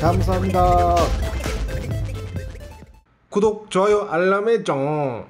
감사합니다. 구독, 좋아요, 알람 설정